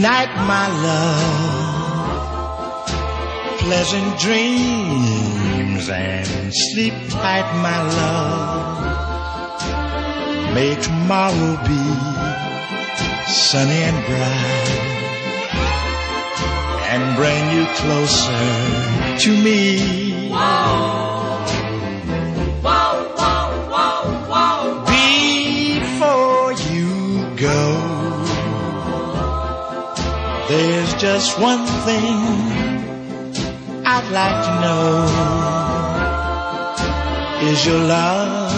night, my love. Pleasant dreams and sleep tight, my love. May tomorrow be sunny and bright and bring you closer to me. Before there's just one thing I'd like to know. Is your love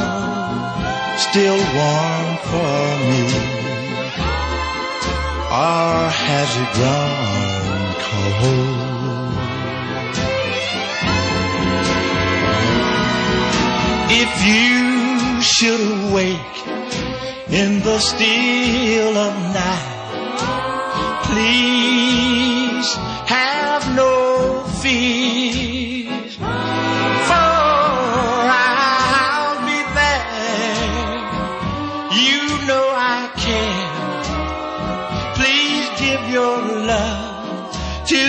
still warm for me? Or has it grown cold? If you should awake in the still of night, please have no fears, for I'll be there. You know I care. Please give your love to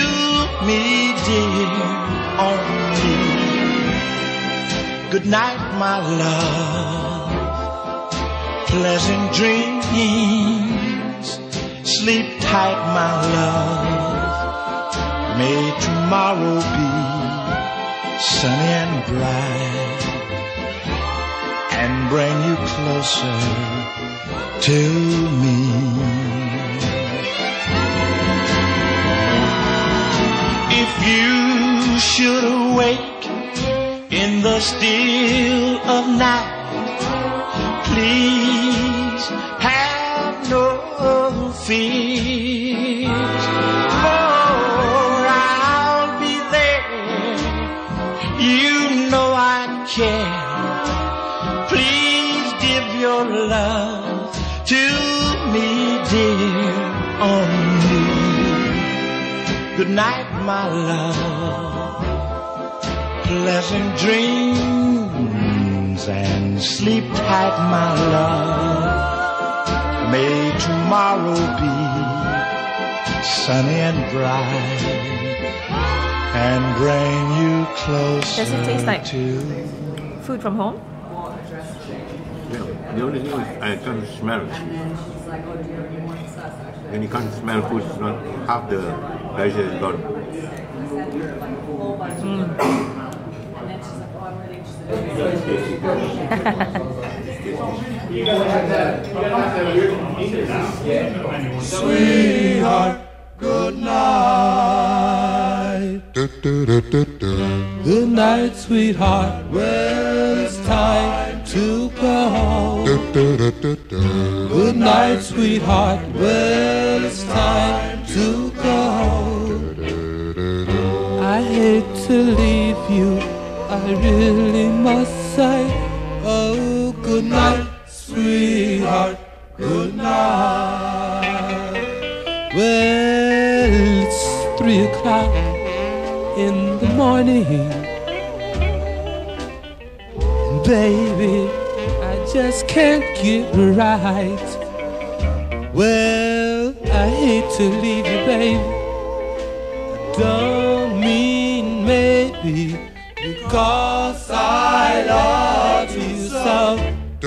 me, dear, only. Good night, my love. Pleasant dreams. Sleep tight, my love. May tomorrow be sunny and bright and bring you closer to me. If you should awake in the still of night, please have fears, for I'll be there. You know I care. Please give your love to me, dear, only. Good night, my love. Pleasant dreams and sleep tight, my love. May tomorrow be sunny and bright and bring you closer Does it taste like- to Food from home? Yeah, the only thing is I can't smell it. When you can't smell food, it's not half the pleasure is gone. Hmm. Sweetheart, good night. Good night, sweetheart. Well, it's time to go. Good night, sweetheart. Well, it's time to go. I hate to leave you. I really must say, oh, good night, sweetheart. Good night. Well, it's three o'clock in the morning. And baby, I just can't get right. Well, I hate to leave you, baby. I don't mean maybe because I love you so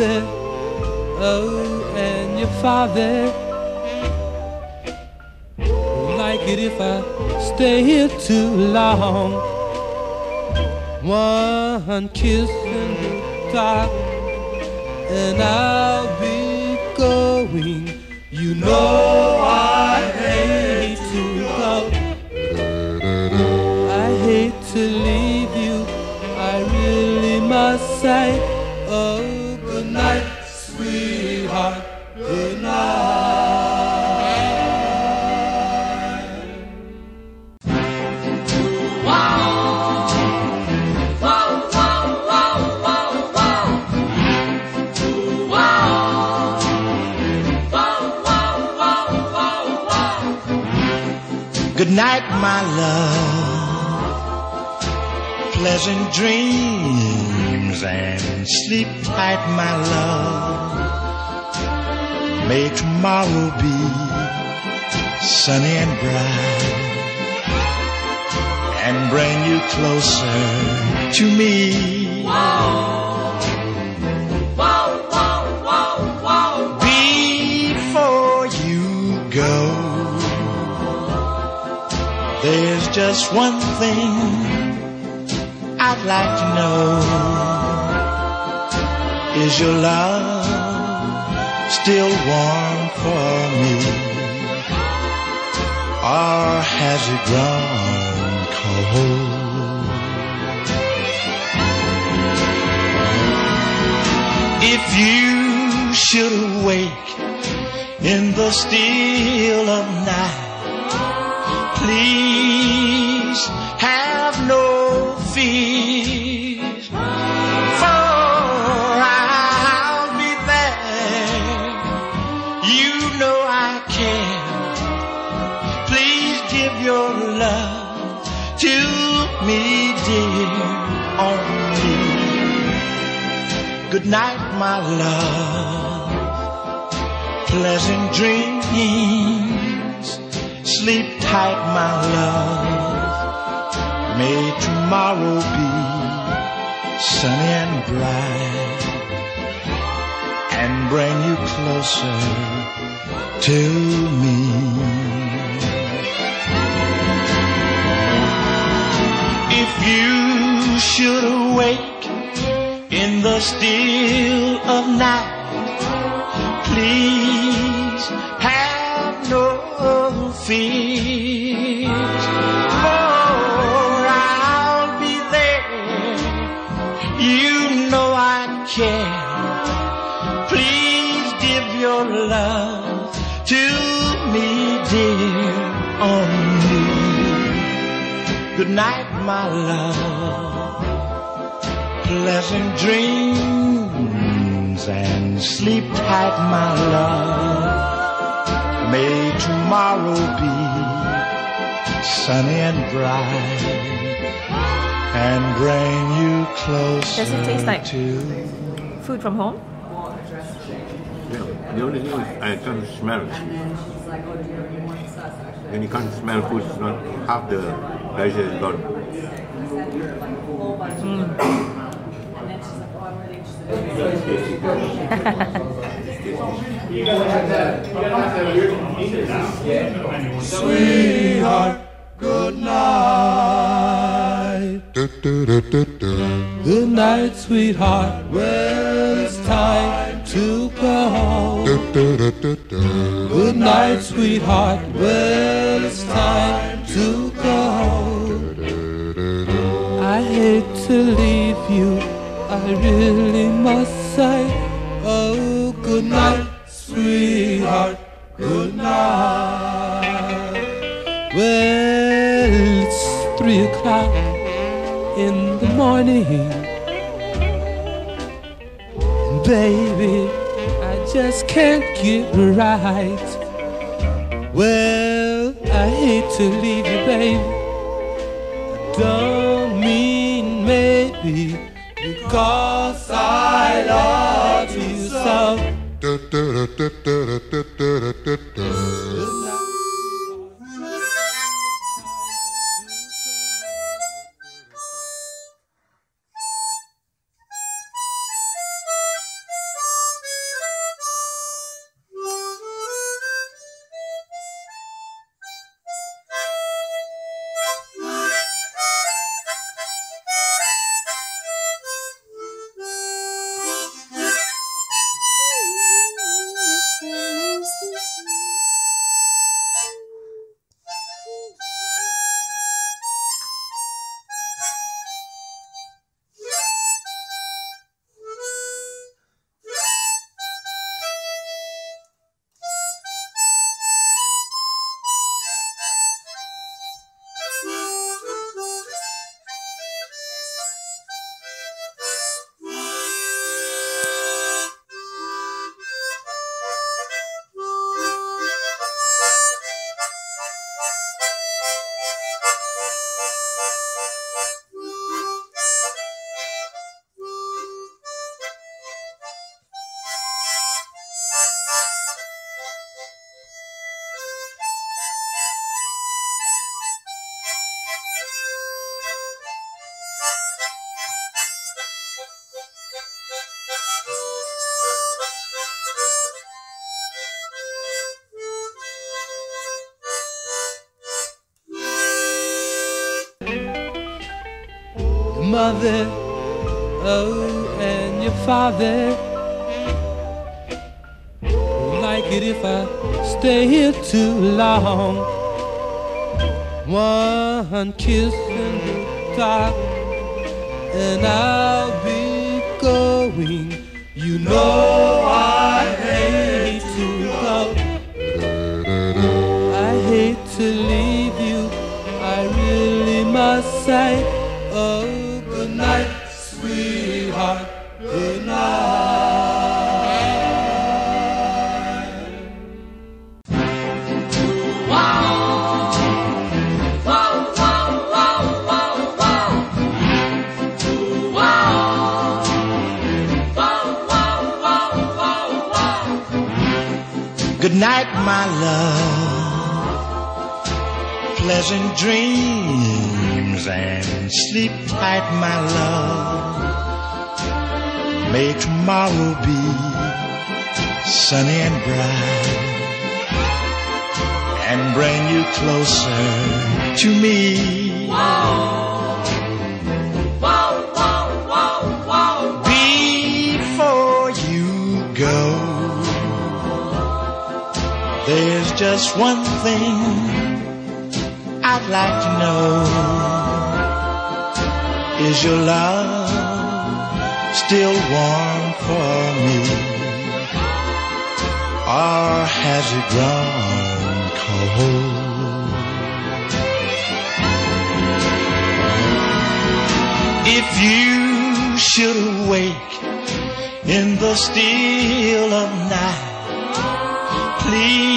mother, oh, and your father. Like it if I stay here too long. One kiss the dark, and I'll be going. You know I hate to go. I hate to leave you. I really must say, oh my love. Pleasant dreams and sleep tight, my love. May tomorrow be sunny and bright and bring you closer to me. Before just one thing I'd like to know. Is your love still warm for me? Or has it grown cold? If you should awake in the still of night, please Good night, my love. Pleasant dreams. Sleep tight, my love. May tomorrow be sunny and bright and bring you closer to me. If you should awake in the still of night, please have no fears. For I'll be there. You know I care. Please give your love to me, dear, only. Good night, my love. Pleasant dreams and sleep tight, my love. May tomorrow be sunny and bright and bring you closer Does it taste like- to Food from home? Yeah, the only thing is I can't smell it. When you can't smell food, it's not half the pleasure is gone. Sweetheart, good night. Good night, sweetheart. Well, it's time to go. Good night, sweetheart. Well, it's time to go. I hate to leave you. I really must say, oh, good night, sweetheart. Good night. Well, it's three o'clock in the morning. Baby, I just can't get right. Well, I hate to leave you, baby. I don't mean maybe because I love you so. Mother, oh, and your father. Like it if I stay here too long. One kiss and goodbye, and I'll be going. You know I hate to go. I hate to leave you. I really must say, Good night, my love. Pleasant dreams and sleep tight, my love. May tomorrow be sunny and bright and bring you closer to me. Just one thing I'd like to know. Is your love still warm for me? Or has it grown cold? If you should awake in the still of night please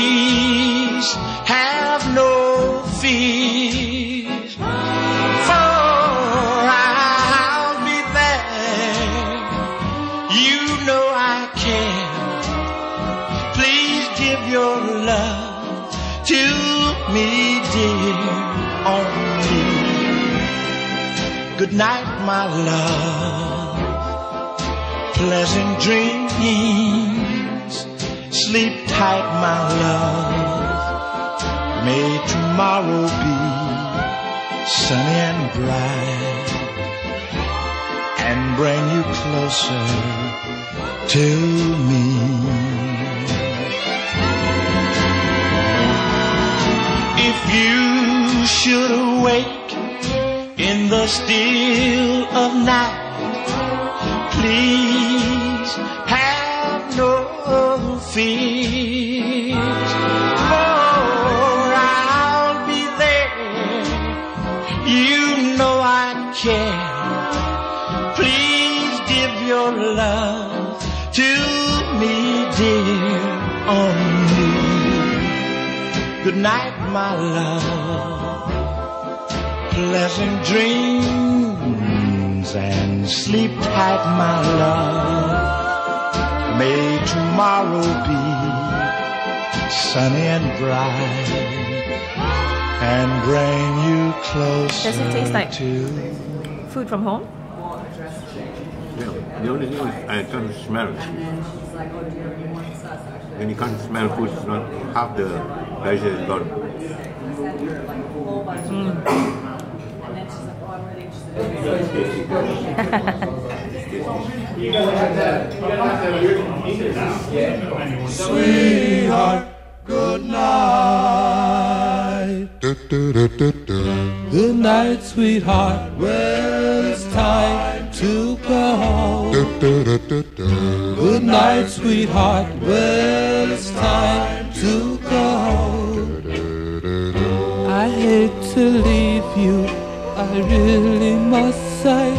night, my love. Pleasant dreams. Sleep tight, my love. May tomorrow be sunny and bright and bring you closer to me. If you should awake the still of night, please have no fears. For I'll be there. You know I care. Please give your love to me, dear, only. Good night, my love. Pleasant dreams and sleep tight, my love. May tomorrow be sunny and bright and bring you closer Does it taste like- to Food from home? Yeah. The only thing is I can't smell it. When you can't smell food, it's not half the pleasure is gone. Mm. Sweetheart, good night. Good night, sweetheart. Well, it's time to go. Good night, sweetheart. Well, it's time to go. I hate to leave you. I really must say,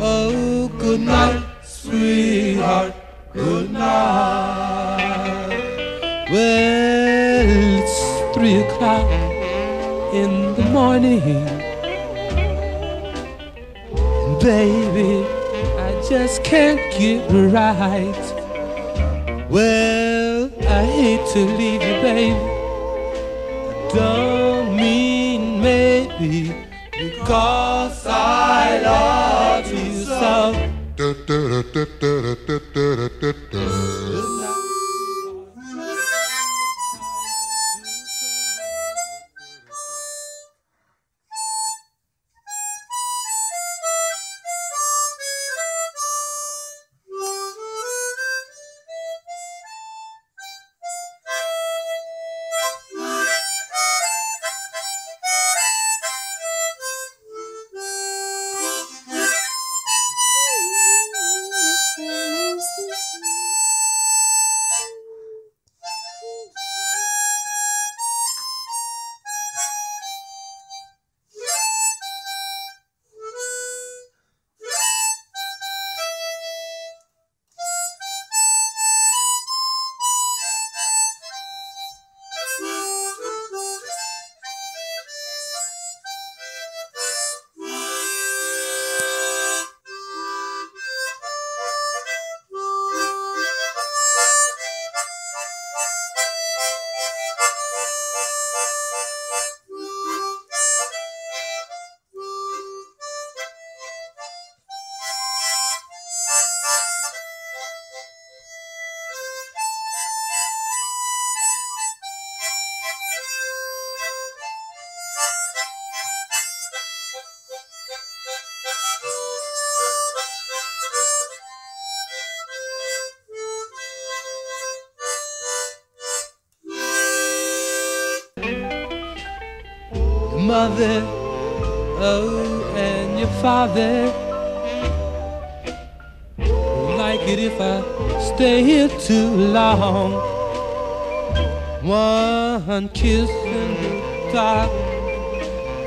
oh, good night, sweetheart. Good night. Well, it's three o'clock in the morning. And baby, I just can't get right. Well, I hate to leave you, baby. I don't mean maybe because I love you so. Oh, and your father. Like it if I stay here too long. One kiss the dark,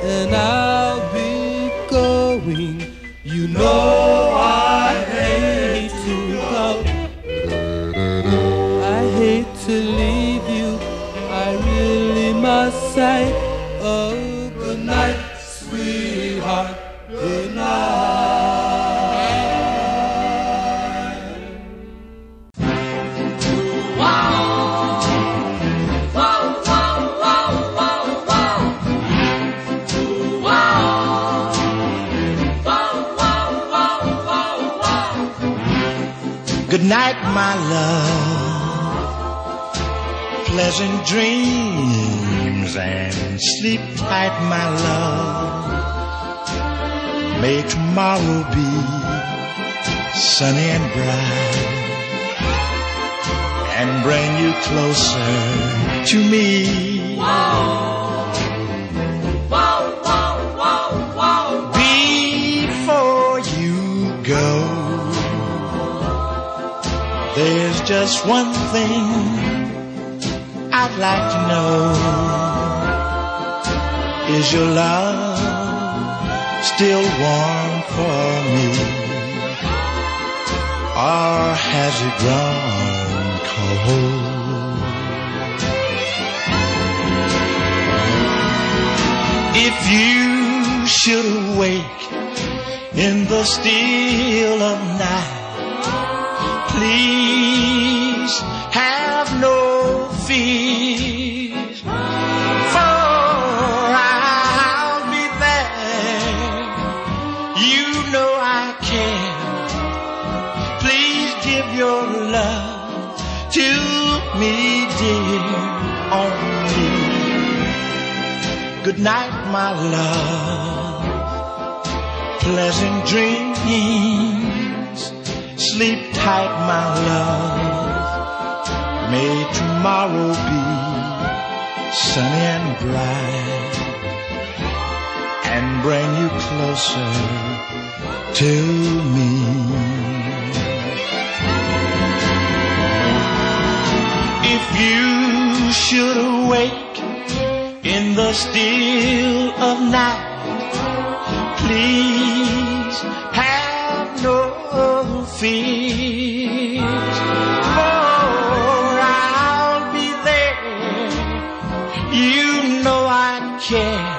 and I'll be going. You know I hate to go. I hate to leave you. I really must say, oh, night, sweetheart. Good night. Good night, my love. Pleasant dreams and sleep tight, my love. May tomorrow be sunny and bright and bring you closer to me. Before you go. There's just one thing I'd like to know. Is your love still warm for me? Or has it grown cold? If you should awake in the still of night, please Good night, my love. Pleasant dreams. Sleep tight, my love. May tomorrow be sunny and bright and bring you closer to me. If you should awake in the still of night, please have no fears, for I'll be there. You know I care.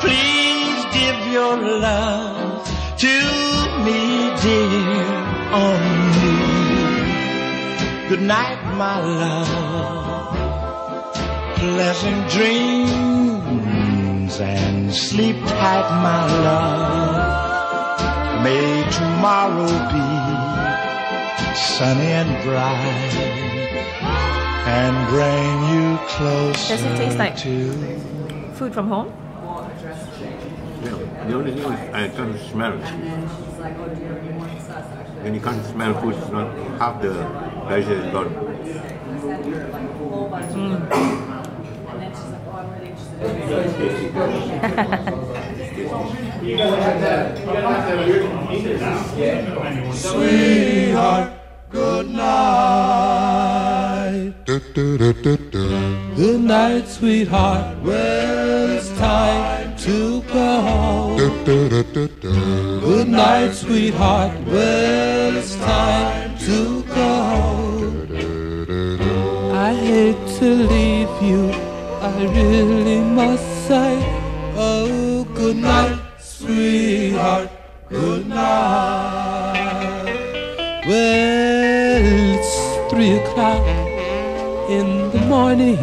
Please give your love to me, dear, only. Good night, my love. Pleasant dreams and sleep tight, my love. May tomorrow be sunny and bright and bring you closer Does it taste like- to Food from home? Yeah. The only thing is I can't smell it. When you can't smell food, it's not half the pleasure is gone. Mm. Sweetheart, good night. Good night, sweetheart. Well, it's time to go. Good night, sweetheart. Well, it's time to go. I hate to leave you. I really must say, oh, good night, sweetheart. Good night. Well, it's three o'clock in the morning.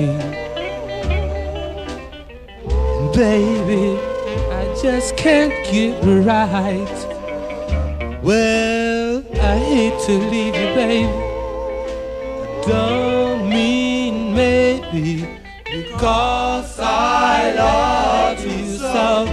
And baby, I just can't get right. Well, I hate to leave you, baby. I don't mean maybe because I love you so.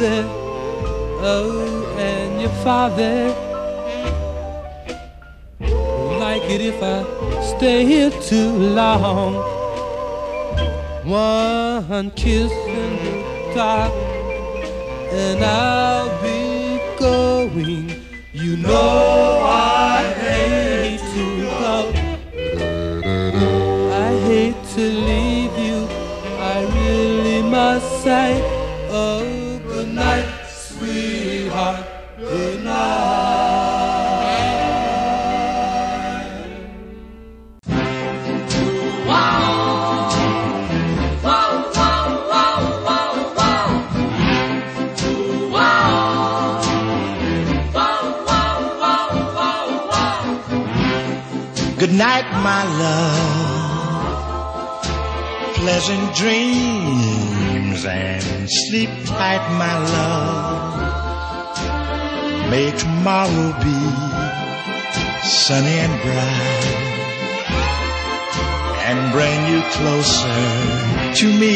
Mother, oh, and your father. Like it if I stay here too long. One kiss the dark, and I'll be going. You know I hate to go. I hate to leave you. I really must say, Pleasant dreams and sleep tight, my love. May tomorrow be sunny and bright and bring you closer to me.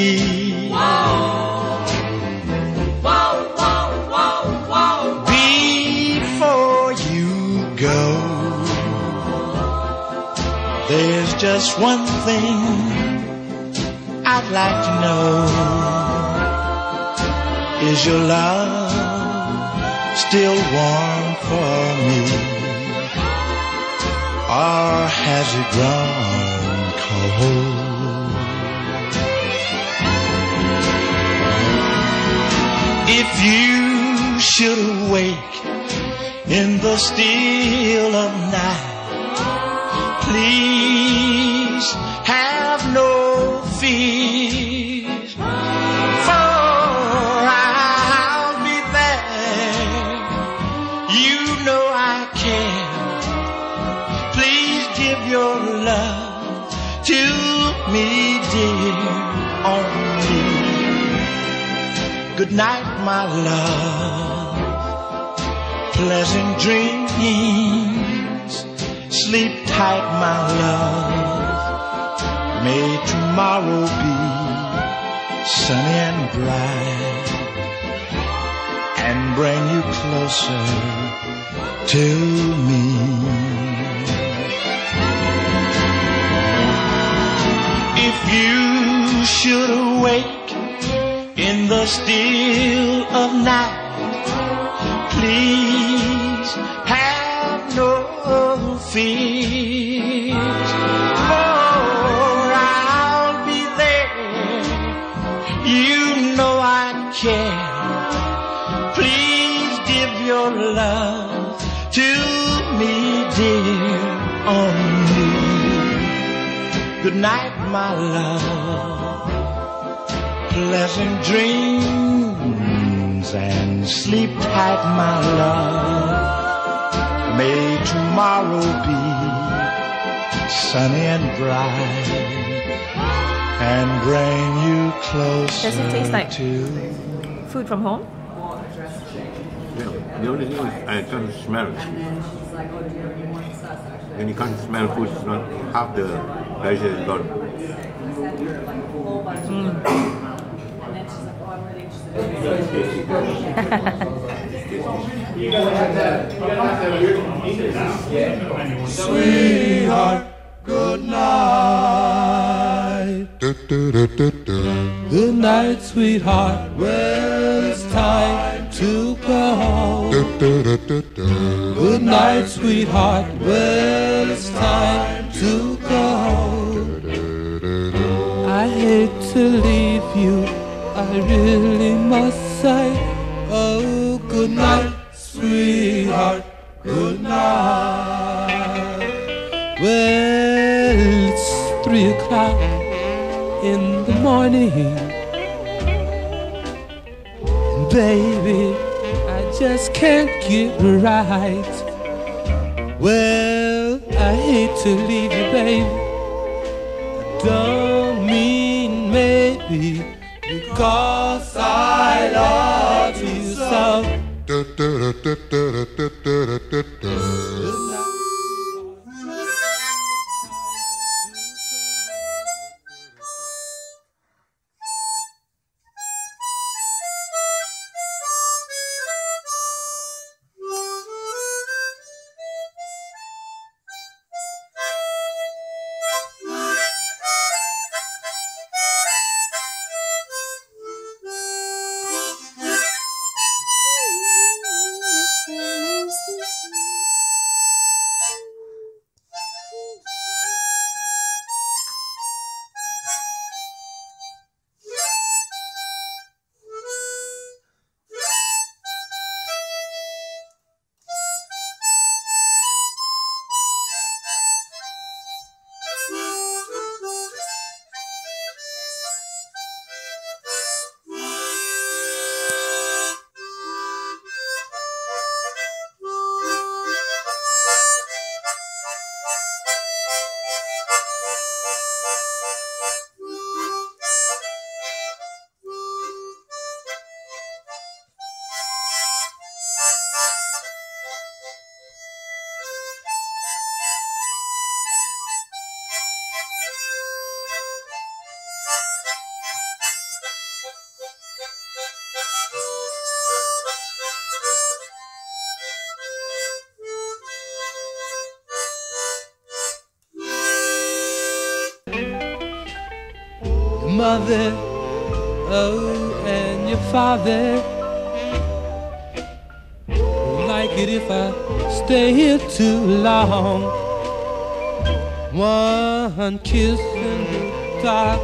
Before you go. There's just one thing I'd like to know. Is your love still warm for me? Or has it grown cold? If you should awake in the still of night please You know I care. Please give your love to me, dear, only. Good night, my love. Pleasant dreams. Sleep tight, my love. May tomorrow be sunny and bright and bring you closer to me. If you should awake in the still of night, please have no fears. To me, dear, only. Good night, my love. Pleasant dreams and sleep tight, my love. May tomorrow be sunny and bright and bring you closer Does it taste like- to Food from home? Yeah, the only thing is I can't smell it. When you can't smell food, it's not half the pleasure is gone. Sweetheart, good night. Good night, sweetheart. Well, it's time to go. Good night, sweetheart. Well, it's time to go. I hate to leave you. I really must say, oh, good night, sweetheart. Good night. Well, it's three o'clock in the morning. Baby, I just can't get right. Well, I hate to leave you, baby. I Don't mean maybe because I love you so. Oh, and your father. Like it if I stay here too long. One kiss the dark,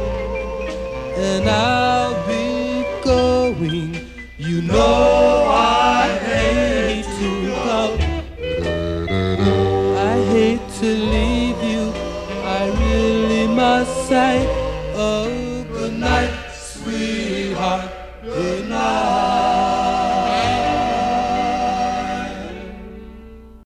and I'll be going. You know I hate to go. I hate to leave you. I really must say,